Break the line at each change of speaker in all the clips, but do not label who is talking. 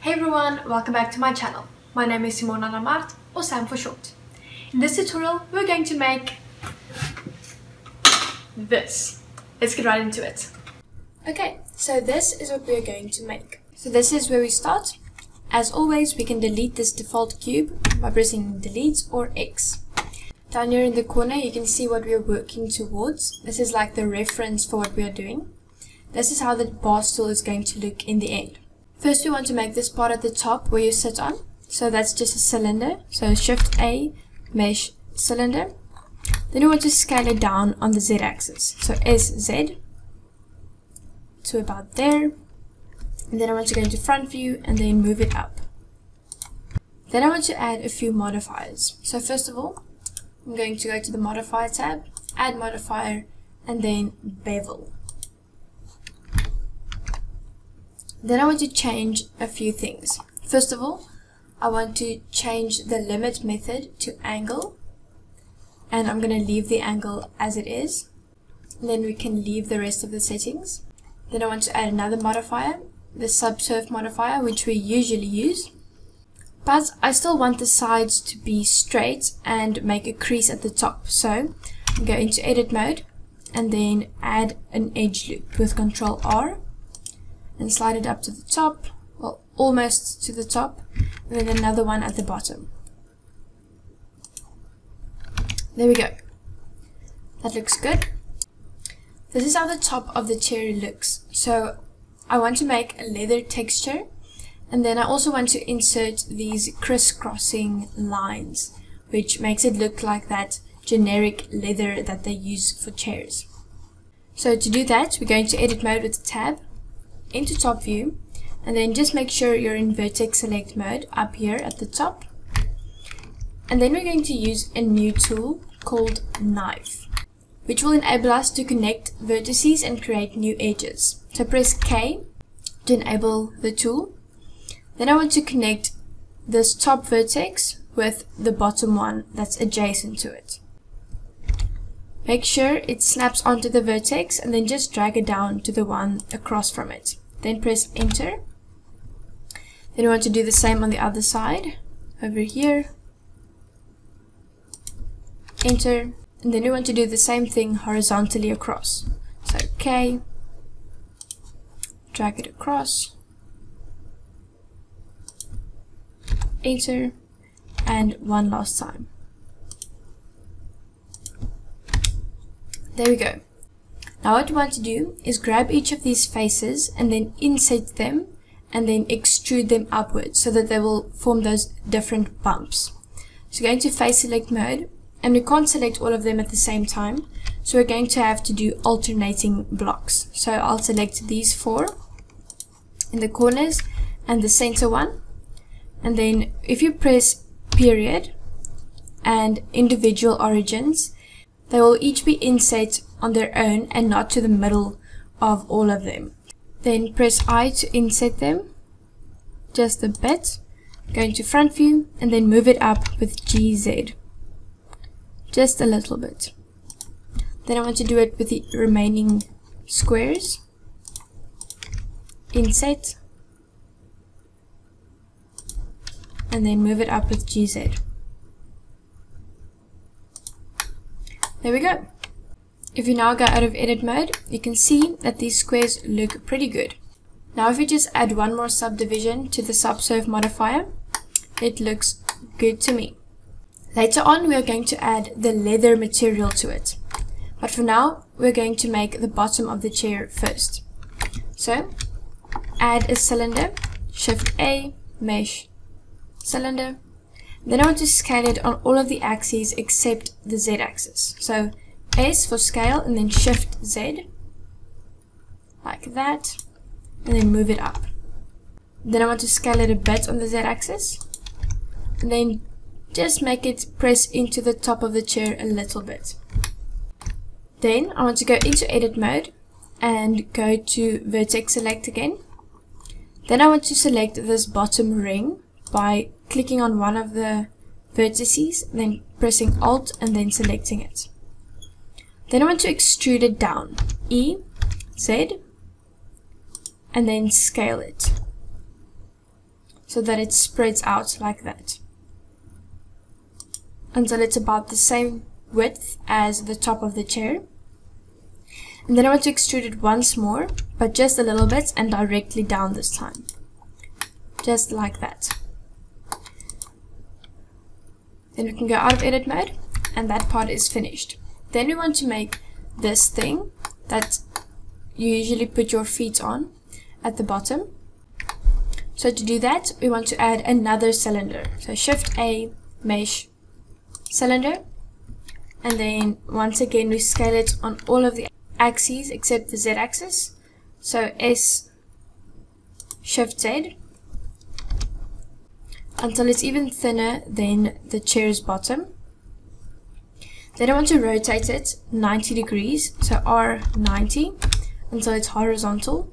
Hey everyone, welcome back to my channel. My name is Simone Anna-Mart, or Sam for short. In this tutorial, we're going to make this. Let's get right into it. Okay, so this is what we're going to make. So this is where we start. As always, we can delete this default cube by pressing delete or X. Down here in the corner, you can see what we're working towards. This is like the reference for what we are doing. This is how the bar stool is going to look in the end. First we want to make this part at the top where you sit on. So that's just a cylinder. So shift A, mesh cylinder. Then we want to scale it down on the Z axis. So SZ to about there. And then I want to go into front view and then move it up. Then I want to add a few modifiers. So first of all, I'm going to go to the modifier tab, add modifier, and then bevel. Then I want to change a few things. First of all, I want to change the limit method to angle. And I'm going to leave the angle as it is. Then we can leave the rest of the settings. Then I want to add another modifier, the subsurf modifier, which we usually use. But I still want the sides to be straight and make a crease at the top. So go into edit mode and then add an edge loop with control R and slide it up to the top, well, almost to the top, and then another one at the bottom. There we go. That looks good. This is how the top of the cherry looks. So I want to make a leather texture and then I also want to insert these crisscrossing lines which makes it look like that generic leather that they use for chairs. So to do that, we're going to edit mode with the tab into top view and then just make sure you're in vertex select mode up here at the top and then we're going to use a new tool called knife which will enable us to connect vertices and create new edges. So press K to enable the tool. Then I want to connect this top vertex with the bottom one that's adjacent to it. Make sure it snaps onto the vertex and then just drag it down to the one across from it. Then press enter. Then you want to do the same on the other side, over here. Enter. And then you want to do the same thing horizontally across. So K, drag it across, enter, and one last time. There we go. Now what you want to do is grab each of these faces and then inset them and then extrude them upwards so that they will form those different bumps. So going to face select mode and we can't select all of them at the same time so we're going to have to do alternating blocks. So I'll select these four in the corners and the center one and then if you press period and individual origins they will each be inset on their own and not to the middle of all of them. Then press I to inset them, just a bit, go into front view and then move it up with GZ, just a little bit. Then I want to do it with the remaining squares, inset, and then move it up with GZ. There we go. If you now go out of edit mode, you can see that these squares look pretty good. Now if we just add one more subdivision to the subsurf modifier, it looks good to me. Later on, we are going to add the leather material to it. But for now, we're going to make the bottom of the chair first. So, add a cylinder, shift A, mesh, cylinder. Then I want to scale it on all of the axes except the Z axis. So S for scale and then shift Z like that and then move it up. Then I want to scale it a bit on the Z axis and then just make it press into the top of the chair a little bit. Then I want to go into edit mode and go to vertex select again. Then I want to select this bottom ring by clicking on one of the vertices, then pressing alt and then selecting it. Then I want to extrude it down. E, Z, and then scale it. so that it spreads out like that until it's about the same width as the top of the chair. And then I want to extrude it once more, but just a little bit and directly down this time. Just like that. Then we can go out of edit mode and that part is finished. Then we want to make this thing that you usually put your feet on at the bottom. So to do that, we want to add another cylinder. So Shift A, Mesh, Cylinder. And then once again, we scale it on all of the axes except the Z axis. So S, Shift Z. Until it's even thinner than the chair's bottom. Then I want to rotate it 90 degrees, so R90 until it's horizontal.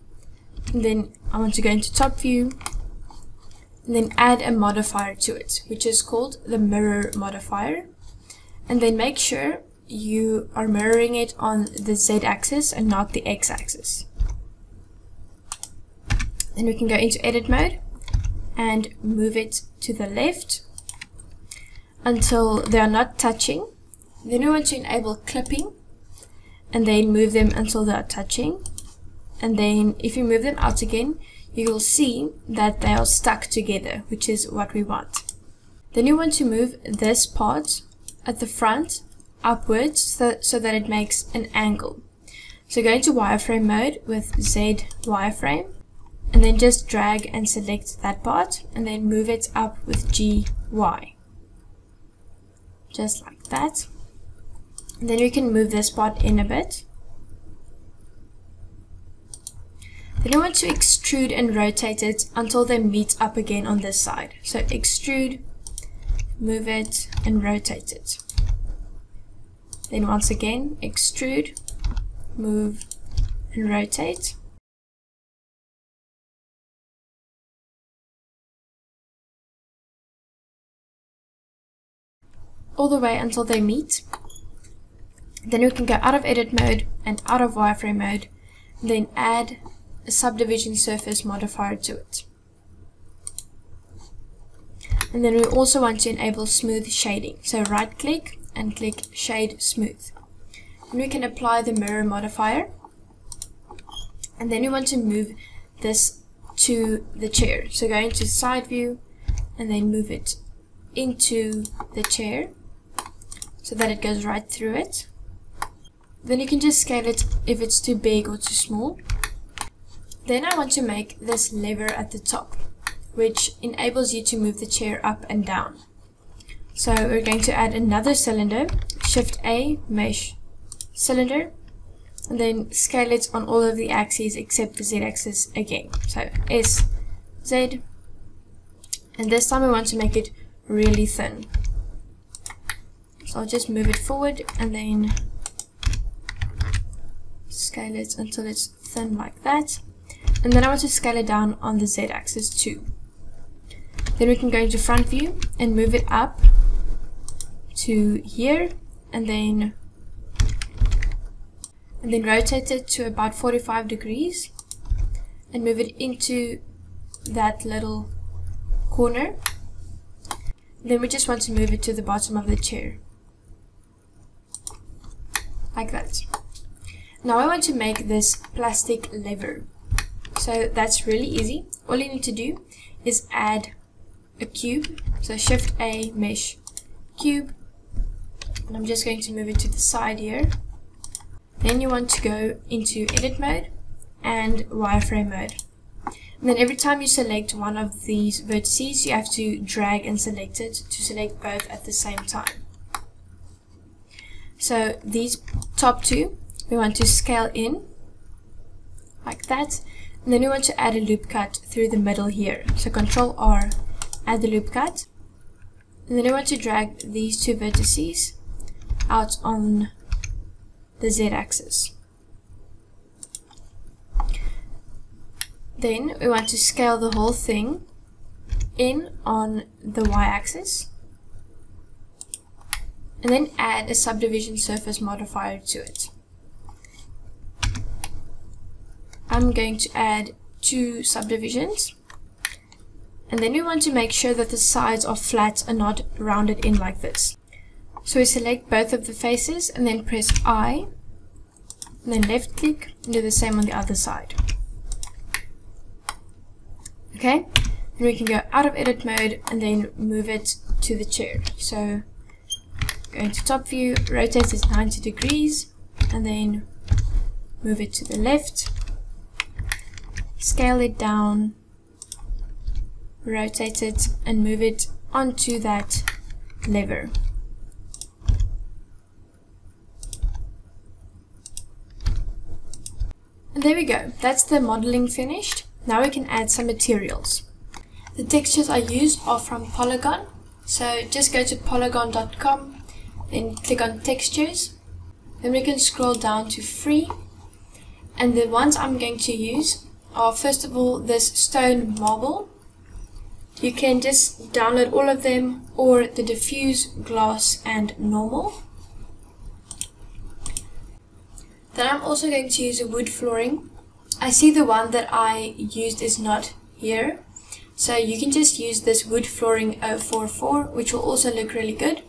And then I want to go into top view and then add a modifier to it, which is called the mirror modifier. And then make sure you are mirroring it on the Z axis and not the X axis. Then we can go into edit mode and move it to the left until they are not touching. Then we want to enable clipping and then move them until they are touching. And then if you move them out again, you will see that they are stuck together, which is what we want. Then you want to move this part at the front upwards so, so that it makes an angle. So go into wireframe mode with Z wireframe and then just drag and select that part and then move it up with GY. Just like that. And then we can move this part in a bit. Then I want to extrude and rotate it until they meet up again on this side. So extrude, move it, and rotate it. Then once again, extrude, move, and rotate. All the way until they meet. Then we can go out of edit mode and out of wireframe mode, then add a subdivision surface modifier to it. And then we also want to enable smooth shading. So right click and click shade smooth. And we can apply the mirror modifier. And then we want to move this to the chair. So go into side view and then move it into the chair so that it goes right through it. Then you can just scale it if it's too big or too small. Then I want to make this lever at the top, which enables you to move the chair up and down. So we're going to add another cylinder, Shift A, Mesh, Cylinder, and then scale it on all of the axes except the Z axis again. So S, Z, and this time we want to make it really thin. So I'll just move it forward and then scale it until it's thin like that. And then I want to scale it down on the Z axis too. Then we can go into front view and move it up to here and then and then rotate it to about 45 degrees and move it into that little corner. Then we just want to move it to the bottom of the chair. Like that. Now I want to make this plastic lever. So that's really easy. All you need to do is add a cube. So shift A, mesh, cube. And I'm just going to move it to the side here. Then you want to go into edit mode and wireframe mode. And then every time you select one of these vertices, you have to drag and select it to select both at the same time. So these top two, we want to scale in like that. And then we want to add a loop cut through the middle here. So control R add the loop cut. And then we want to drag these two vertices out on the Z axis. Then we want to scale the whole thing in on the Y axis and then add a subdivision surface modifier to it I'm going to add two subdivisions And then we want to make sure that the sides are flat and not rounded in like this. So we select both of the faces and then press I, and then left click and do the same on the other side. Okay, and we can go out of edit mode and then move it to the chair. So go into top view, rotate it 90 degrees, and then move it to the left, scale it down, rotate it, and move it onto that lever. And there we go, that's the modeling finished. Now we can add some materials. The textures I use are from Poliigon. So just go to poliigon.com, then click on textures. Then we can scroll down to free. And the ones I'm going to use are first of all this stone marble. You can just download all of them or the diffuse, gloss and normal. Then I'm also going to use a wood flooring. I see the one that I used is not here. So you can just use this wood flooring 044 which will also look really good.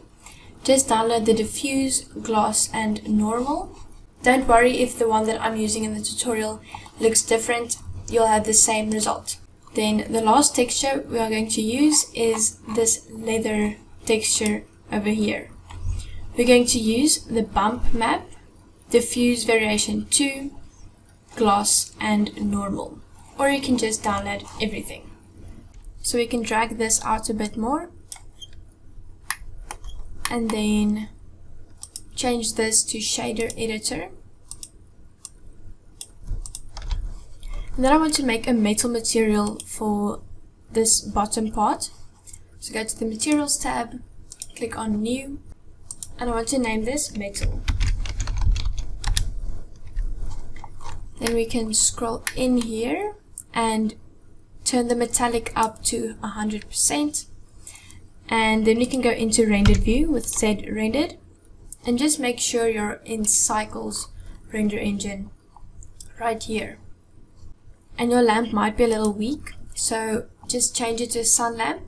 Just download the diffuse, gloss and normal. Don't worry if the one that I'm using in the tutorial looks different, you'll have the same result. Then the last texture we are going to use is this leather texture over here. We're going to use the bump map diffuse variation 2, gloss and normal. Or you can just download everything. So we can drag this out a bit more and then change this to shader editor. And then I want to make a metal material for this bottom part. So go to the materials tab, click on new, and I want to name this metal. Then we can scroll in here and turn the metallic up to 100%. And then we can go into rendered view with said rendered and just make sure you're in cycles render engine right here. And your lamp might be a little weak, so just change it to sun lamp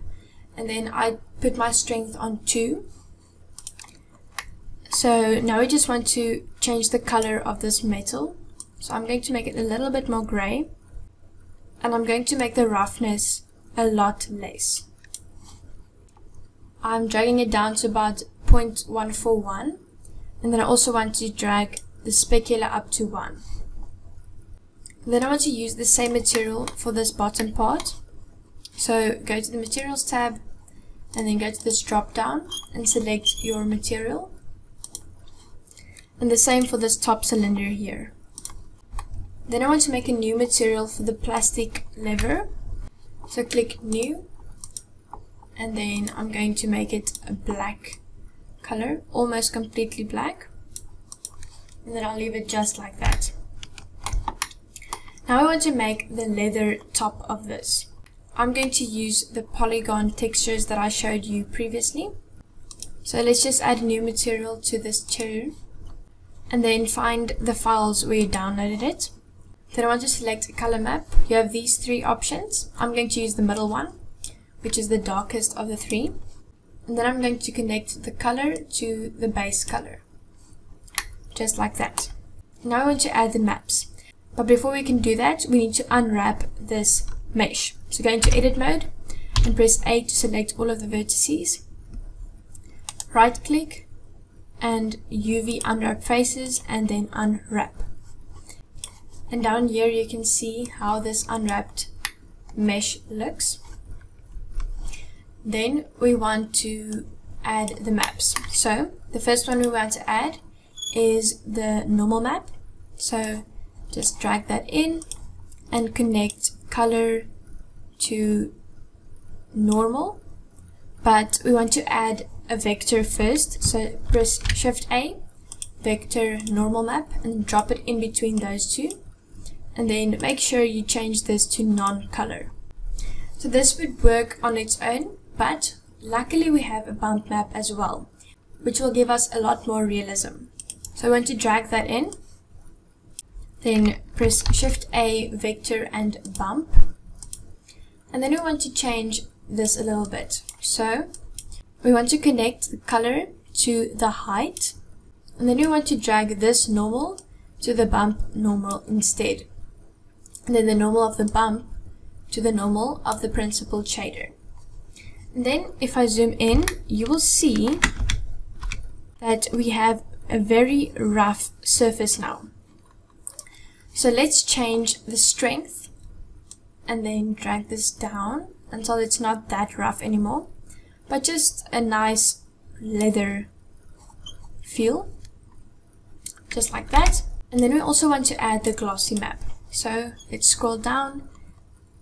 and then I put my strength on 2. So now we just want to change the color of this metal so I'm going to make it a little bit more gray. And I'm going to make the roughness a lot less. I'm dragging it down to about 0.141. And then I also want to drag the specular up to 1. then I want to use the same material for this bottom part. So go to the materials tab and then go to this drop down and select your material. And the same for this top cylinder here. Then I want to make a new material for the plastic lever. So click new and then I'm going to make it a black color, almost completely black. And then I'll leave it just like that. Now I want to make the leather top of this. I'm going to use the Poliigon textures that I showed you previously. So let's just add new material to this chair and then find the files where you downloaded it. Then I want to select color map. You have these three options. I'm going to use the middle one, which is the darkest of the three. And then I'm going to connect the color to the base color. Just like that. Now I want to add the maps. But before we can do that, we need to unwrap this mesh. So go into edit mode and press A to select all of the vertices. Right click and UV unwrap faces and then unwrap. And down here you can see how this unwrapped mesh looks. Then we want to add the maps. So the first one we want to add is the normal map. So just drag that in and connect color to normal. But we want to add a vector first. So press shift A, vector normal map and drop it in between those two and then make sure you change this to non-color. So this would work on its own, but luckily we have a bump map as well, which will give us a lot more realism. So I want to drag that in, then press Shift A, Vector and Bump. And then we want to change this a little bit. So we want to connect the color to the height. And then we want to drag this normal to the bump normal instead. And then the normal of the bump to the normal of the principled shader. Then if I zoom in, you will see that we have a very rough surface now. So let's change the strength and then drag this down until it's not that rough anymore, but just a nice leather feel, just like that. And then we also want to add the glossy map. So let's scroll down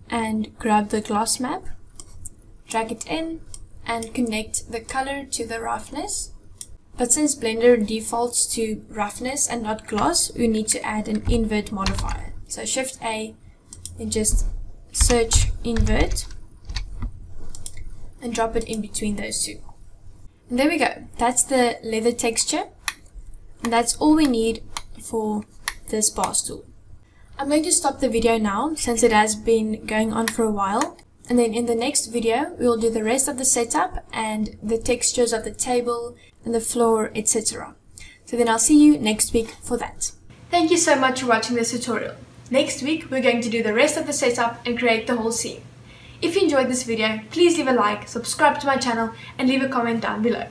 and grab the gloss map, drag it in and connect the color to the roughness. But since Blender defaults to roughness and not gloss, we need to add an invert modifier. So Shift A and just search invert and drop it in between those two. And there we go. That's the leather texture. And that's all we need for this bar stool. I'm going to stop the video now since it has been going on for a while. And then in the next video, we'll do the rest of the setup and the textures of the table and the floor, etc. So then I'll see you next week for that. Thank you so much for watching this tutorial. Next week, we're going to do the rest of the setup and create the whole scene. If you enjoyed this video, please leave a like, subscribe to my channel and leave a comment down below.